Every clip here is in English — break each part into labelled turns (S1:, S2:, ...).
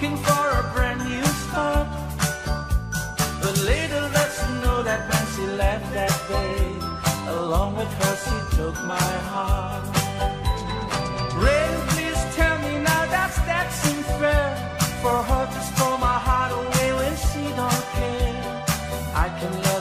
S1: looking for a brand new start. But little does she know that when she left that day, along with her she took my heart. Rain, please tell me now that's that seems fair for her to store my heart away when she don't care? I can love.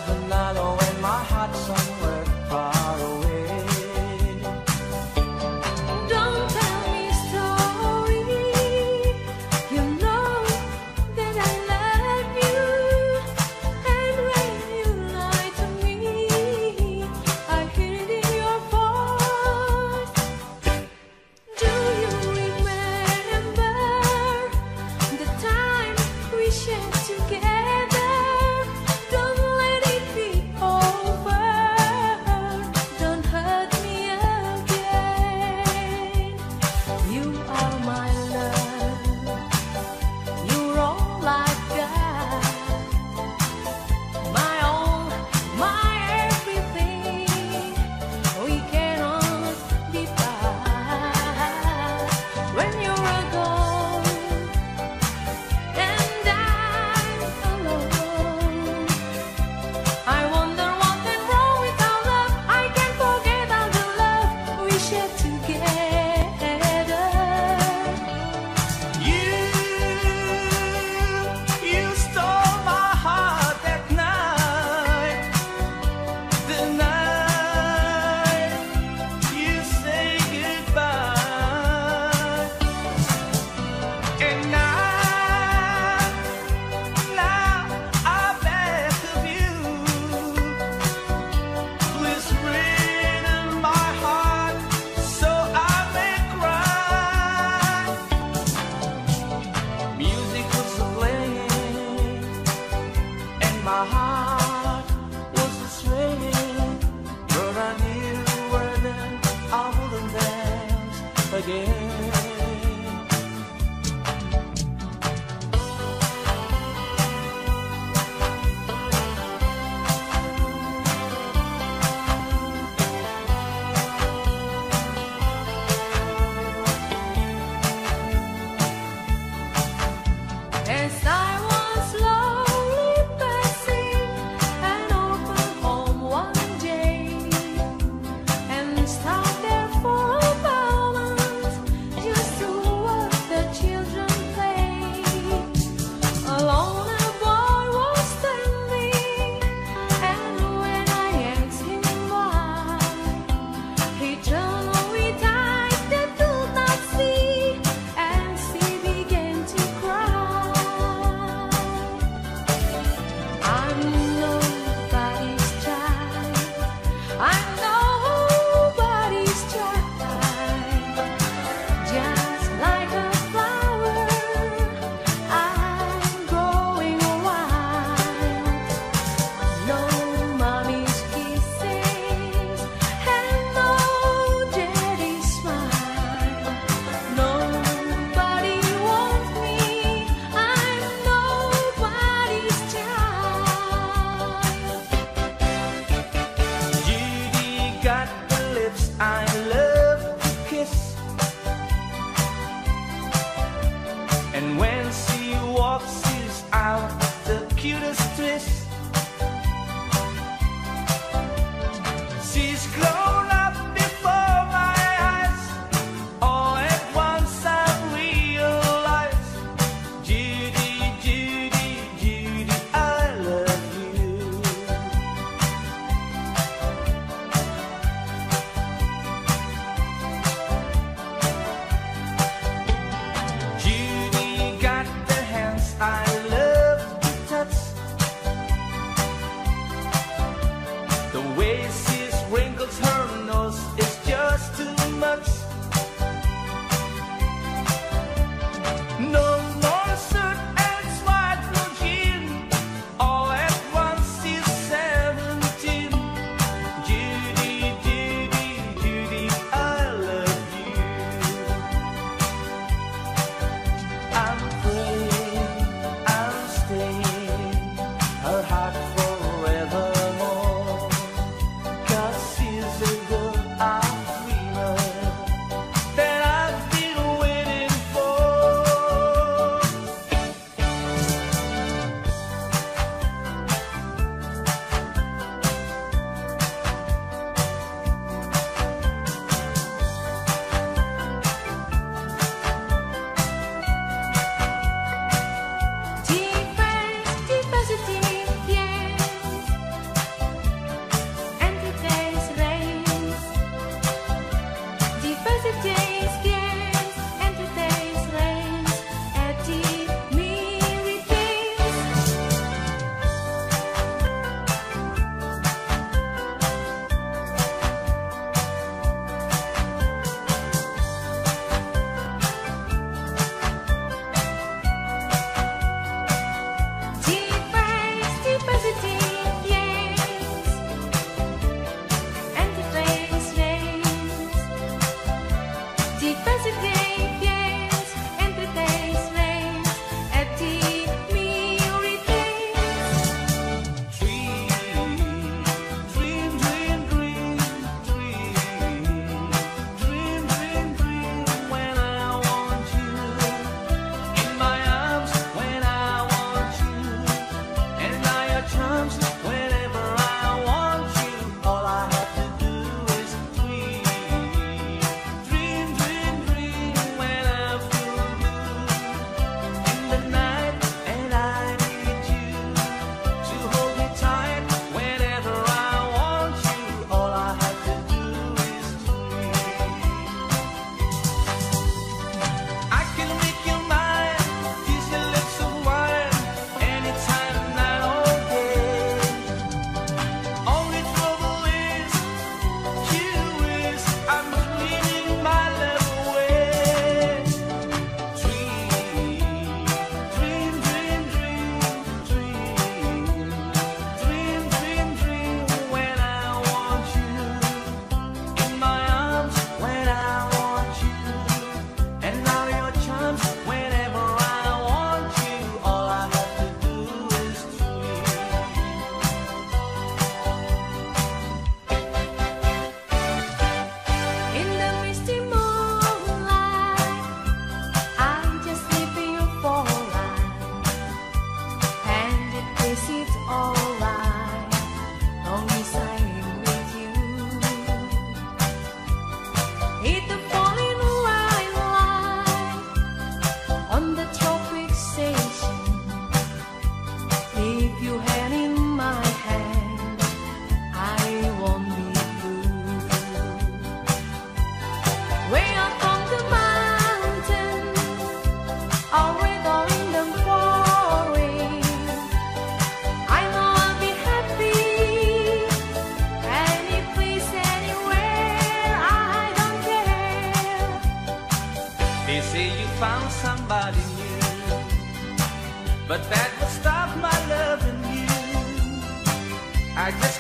S2: I
S1: just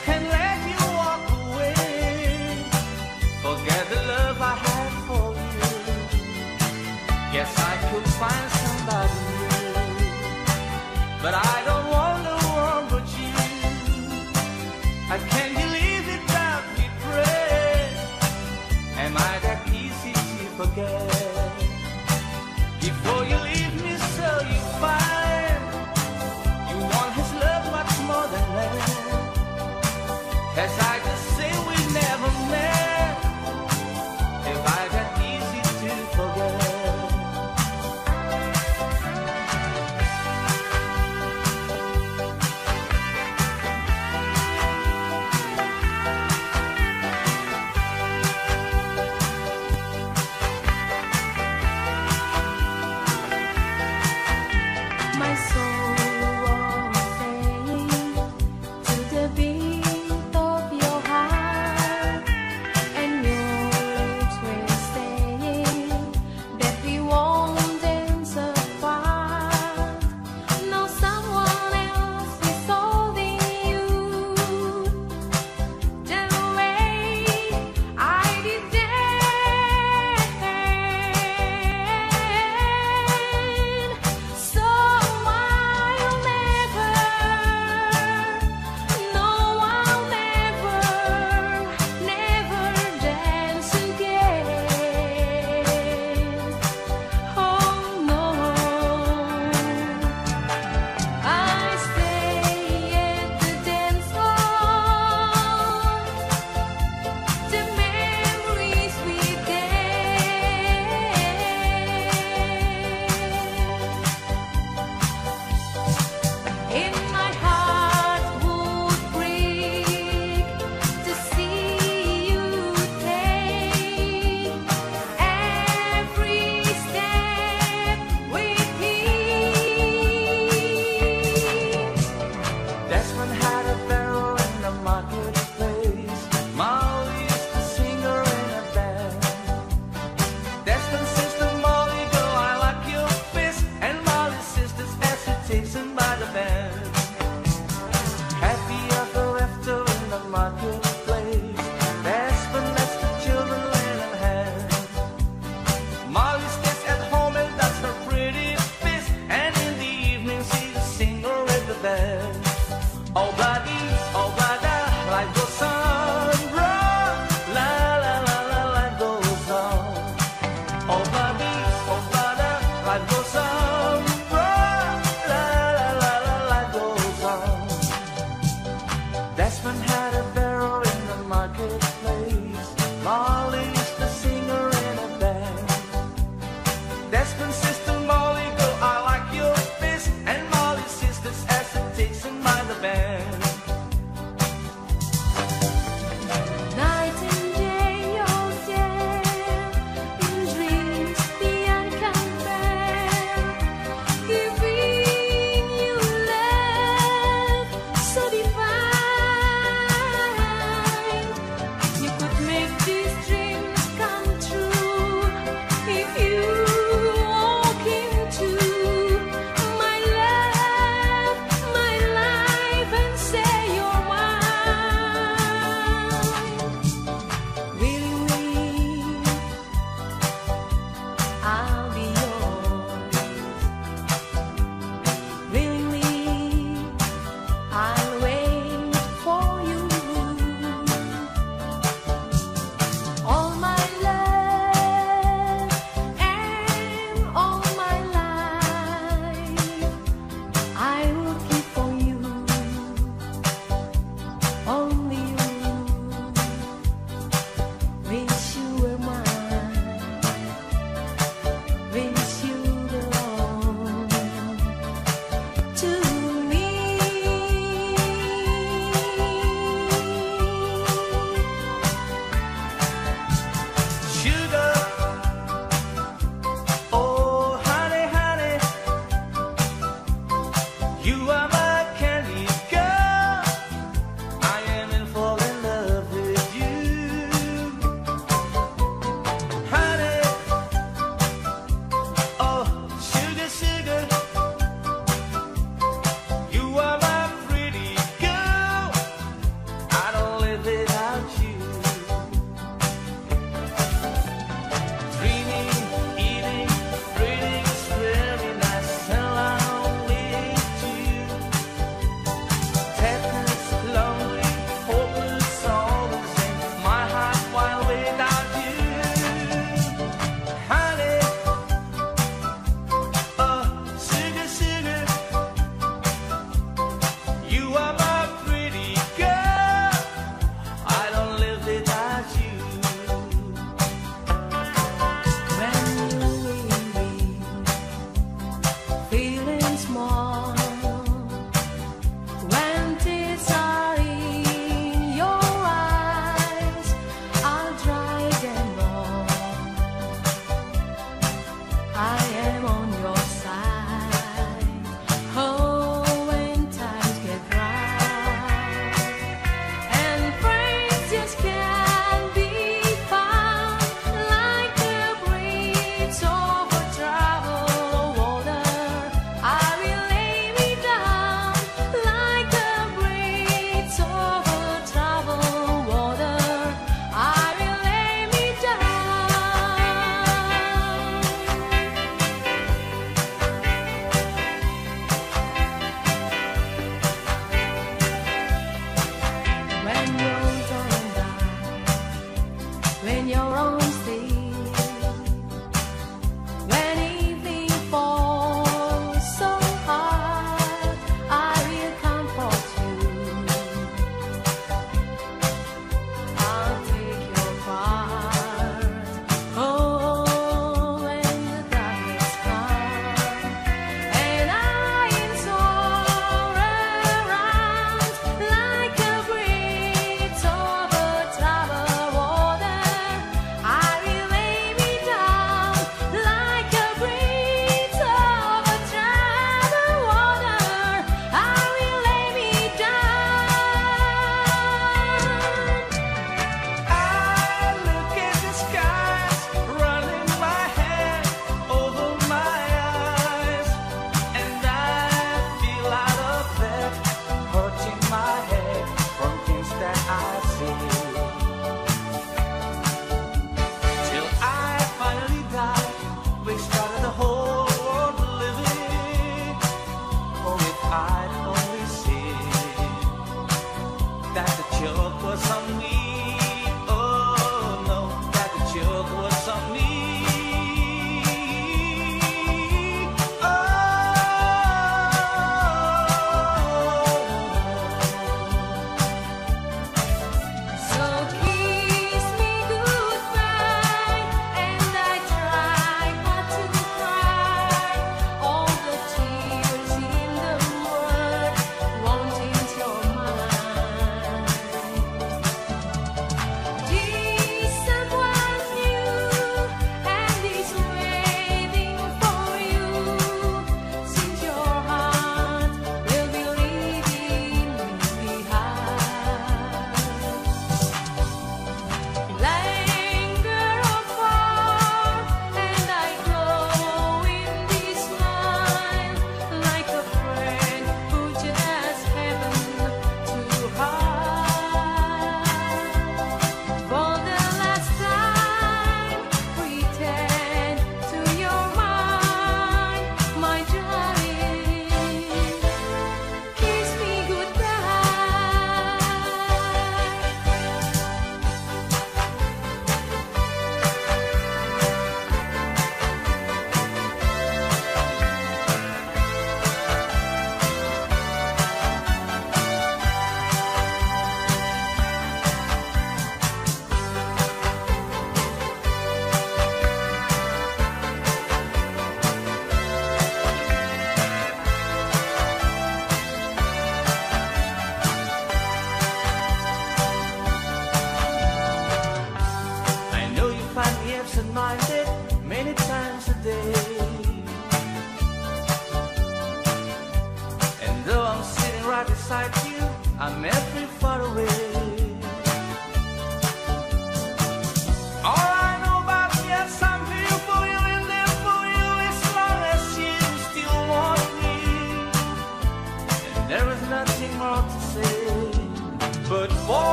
S2: small.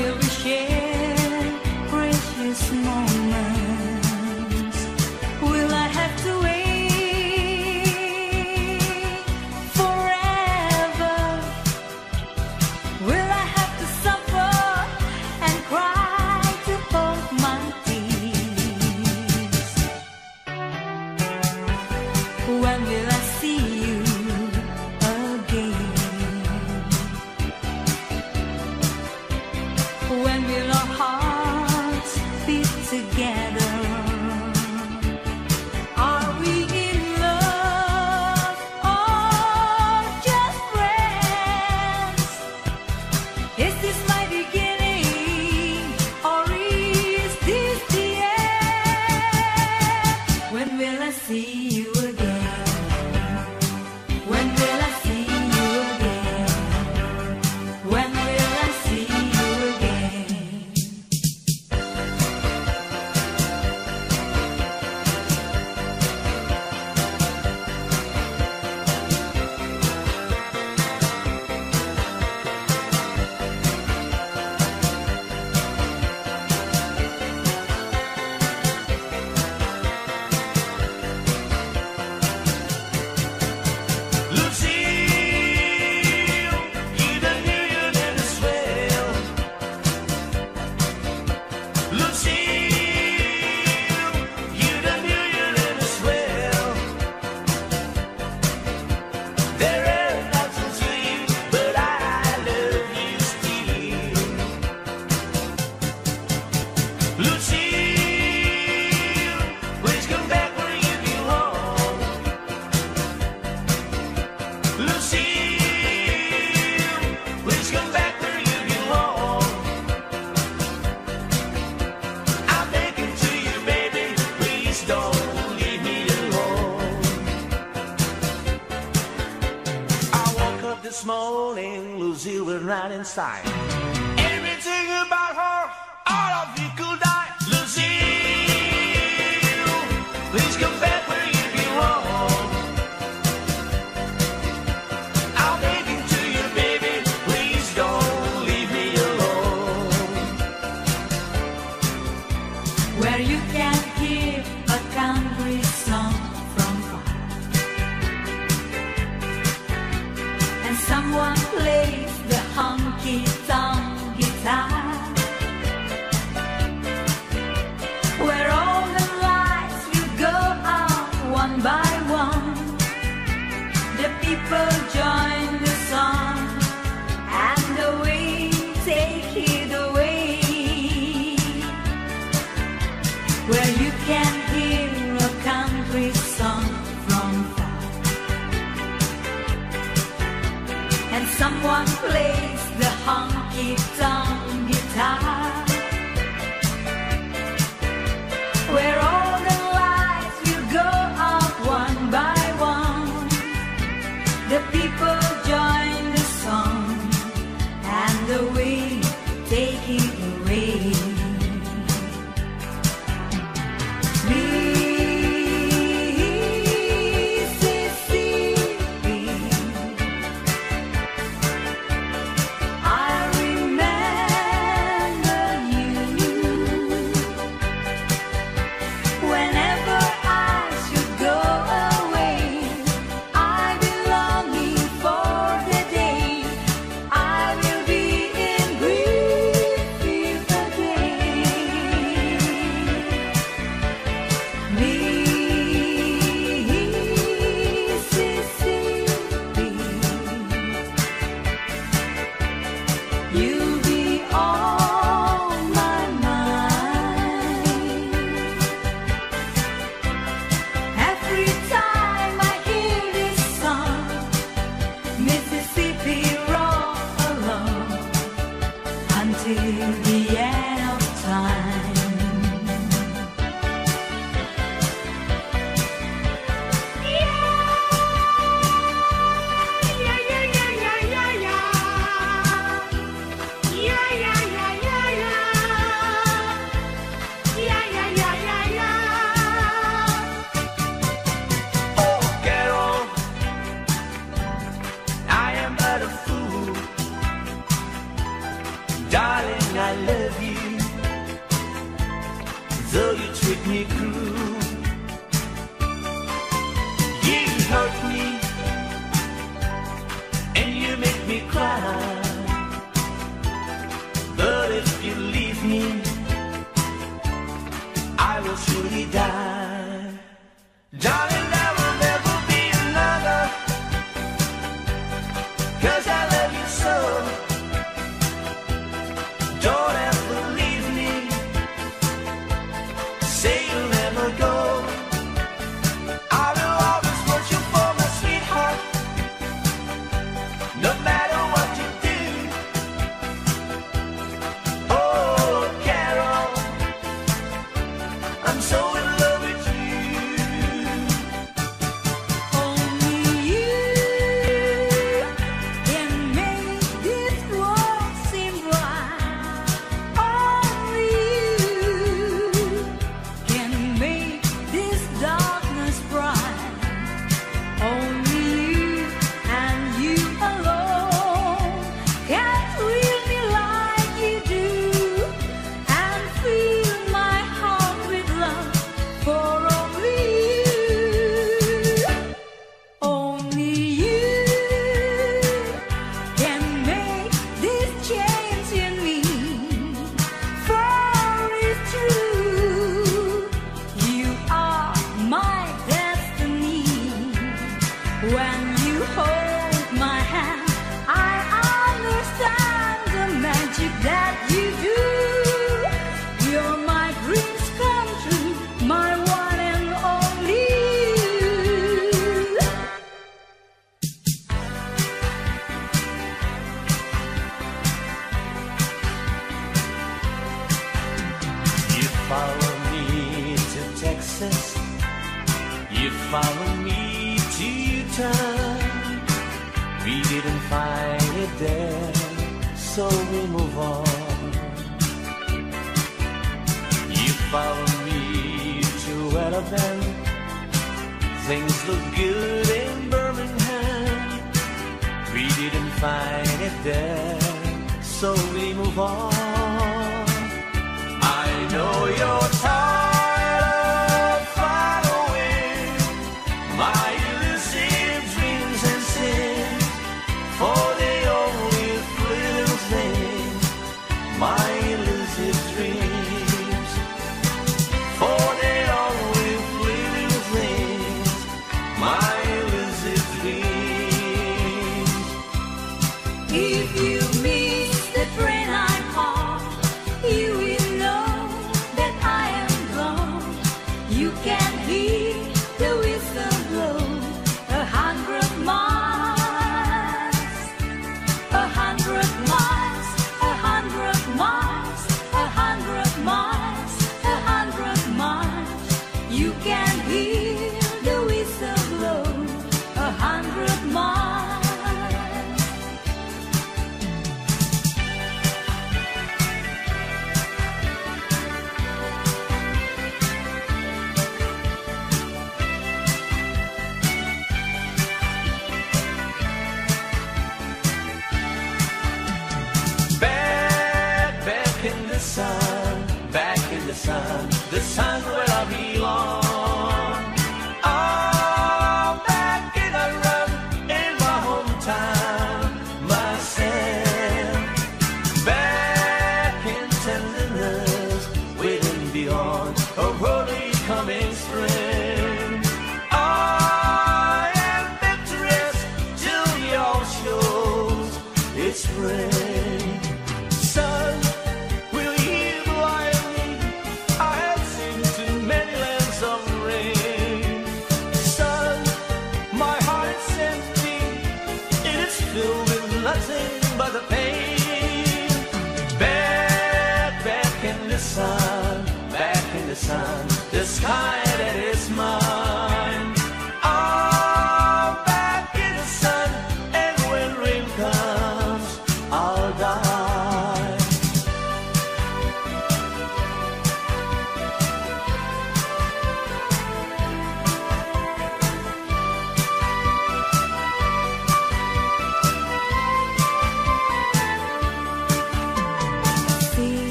S2: meu bicheiro. Guitar.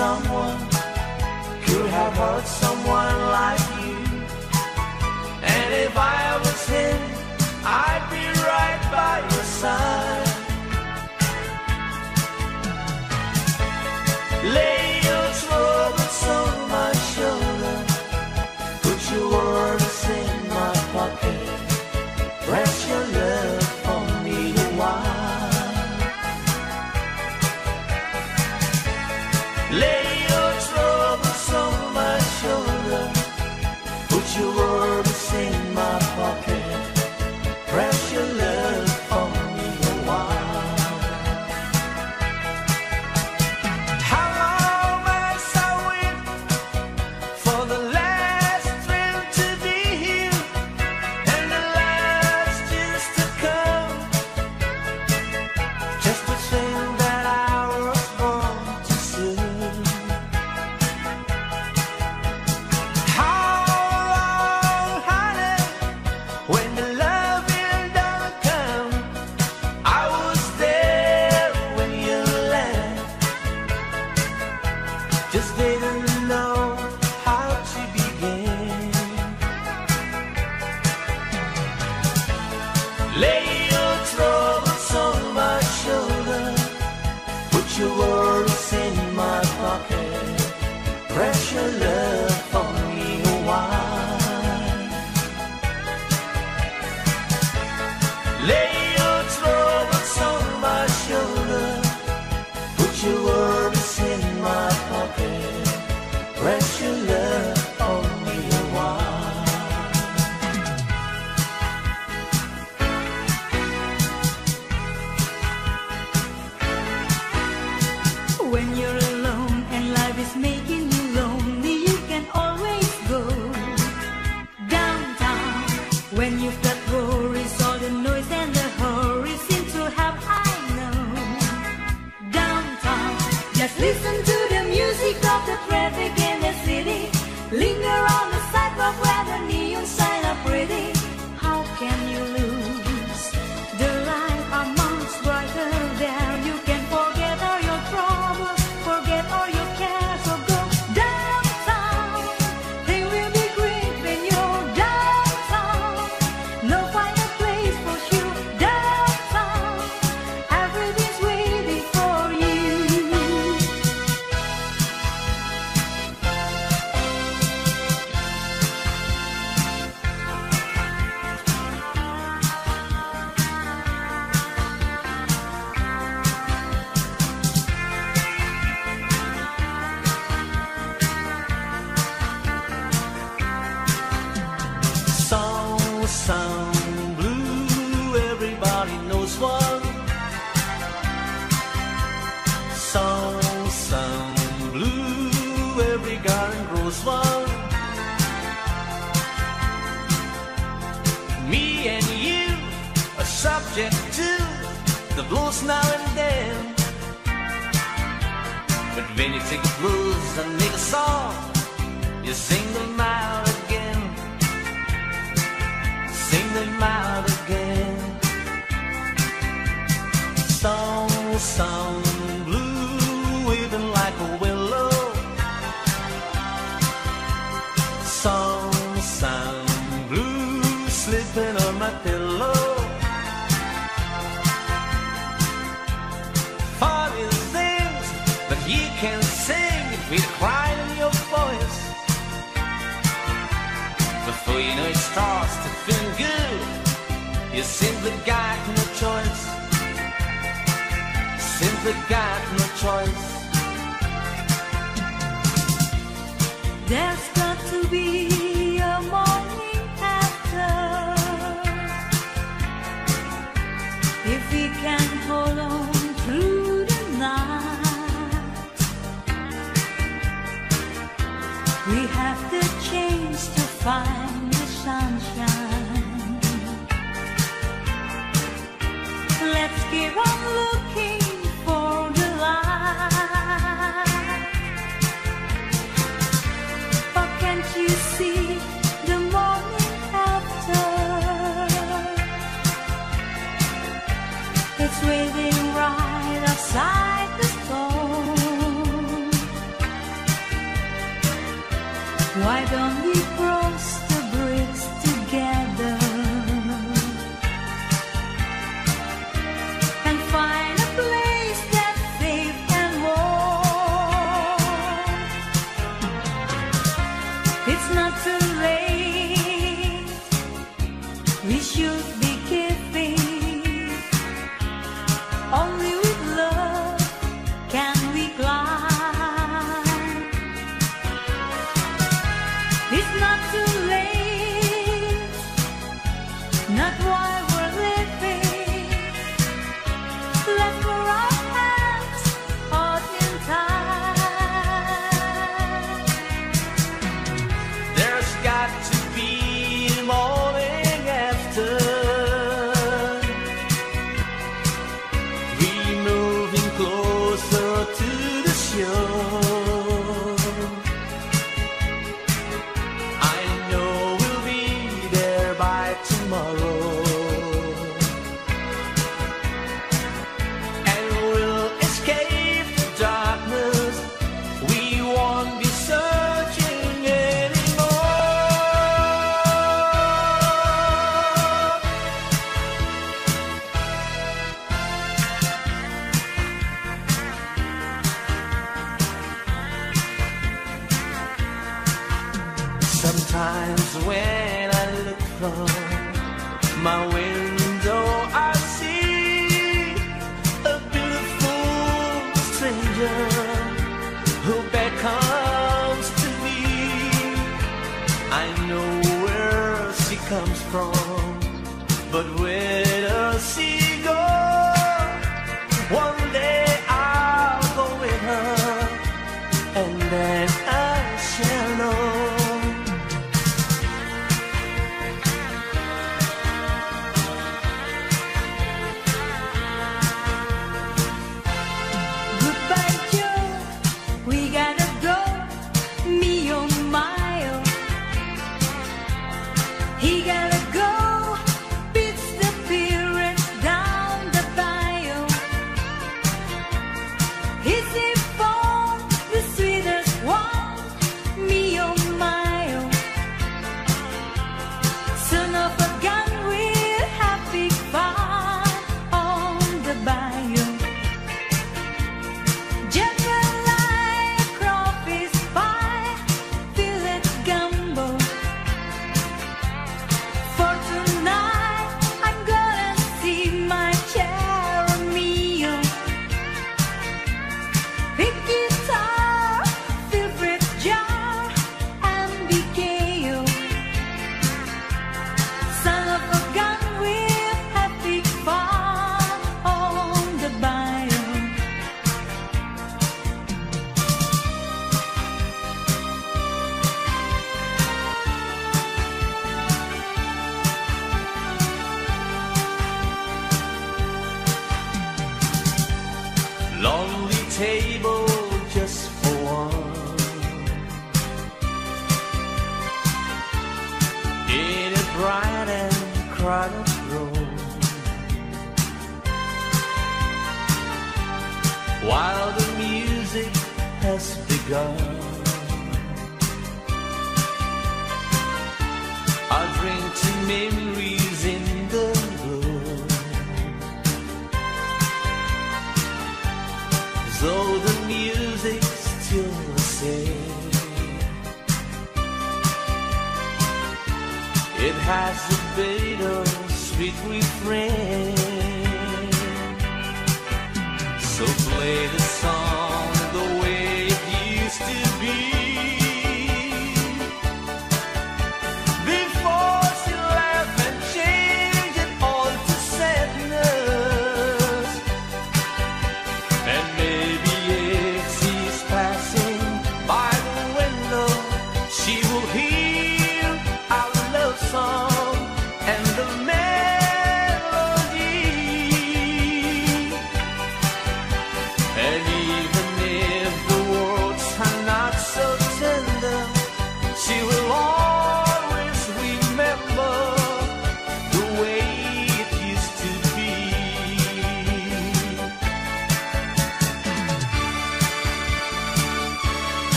S2: Someone
S1: could have hurt someone like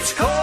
S2: It's
S1: cold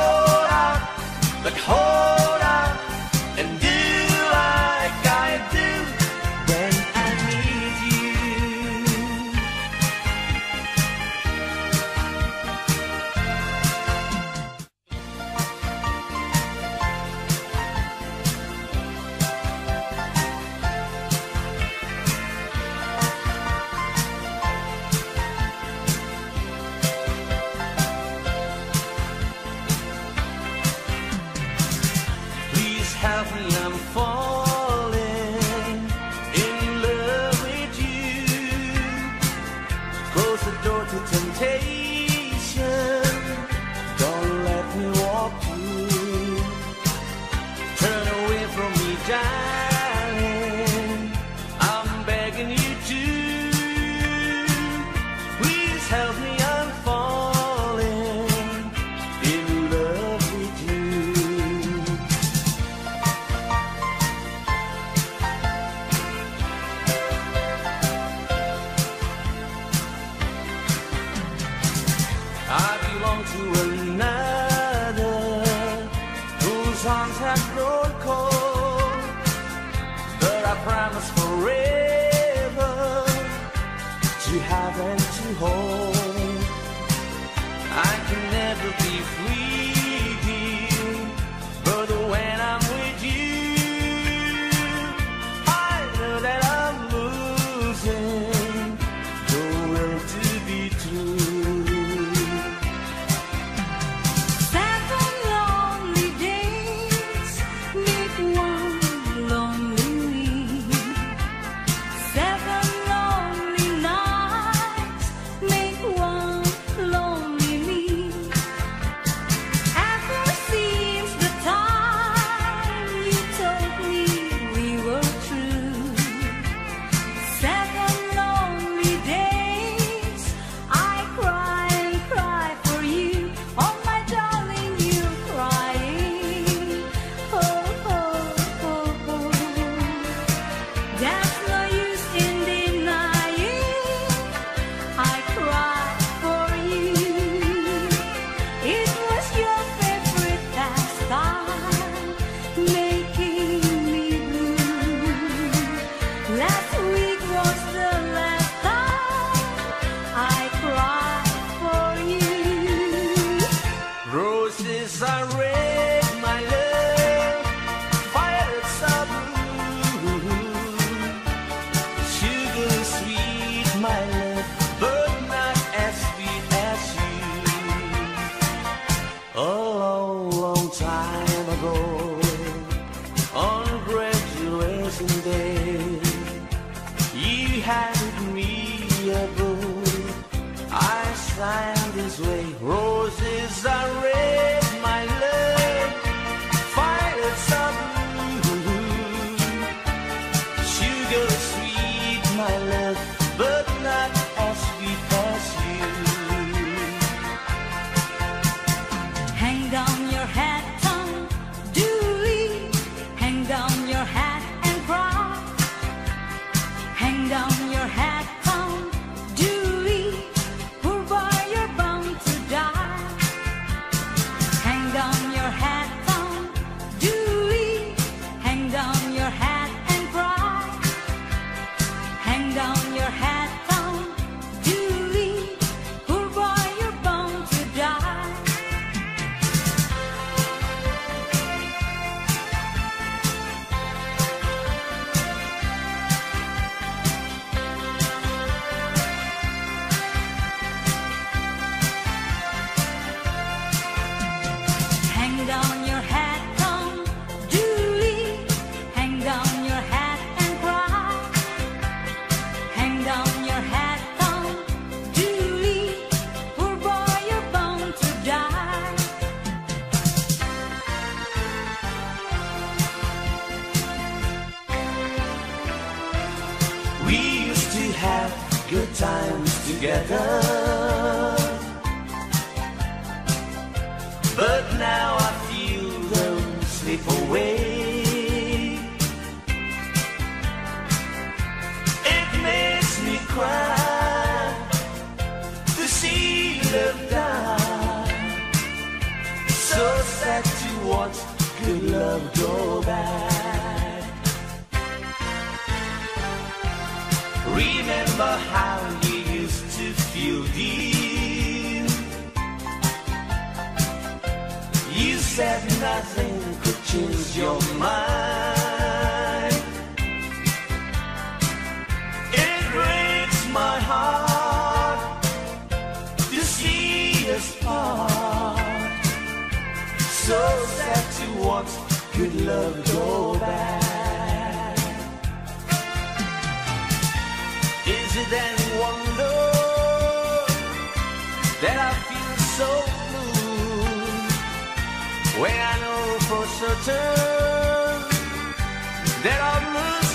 S1: amazed and
S2: wonder that I feel so blue. When I know for certain that
S1: I've